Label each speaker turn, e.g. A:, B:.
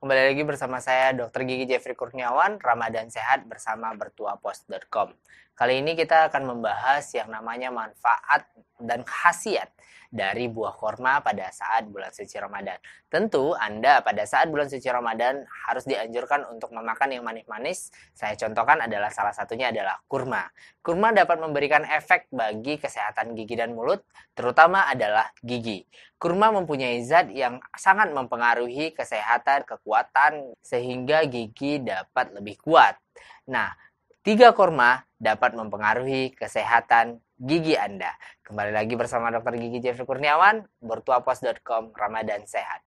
A: kembali lagi bersama saya Dr. Gigi Jeffrey Kurniawan, Ramadan Sehat bersama bertuapos.com. Kali ini kita akan membahas yang namanya manfaat dan khasiat dari buah korma pada saat bulan suci Ramadan. Tentu Anda pada saat bulan suci Ramadan harus dianjurkan untuk memakan yang manis-manis. Saya contohkan adalah salah satunya adalah kurma. Kurma dapat memberikan efek bagi kesehatan gigi dan mulut, terutama adalah gigi. Kurma mempunyai zat yang sangat mempengaruhi kesehatan, kekuatan, sehingga gigi dapat lebih kuat. Nah, tiga kurma dapat mempengaruhi kesehatan gigi Anda. Kembali lagi bersama Dr. Gigi Jeffrey Kurniawan, bertuapos.com, Ramadan Sehat.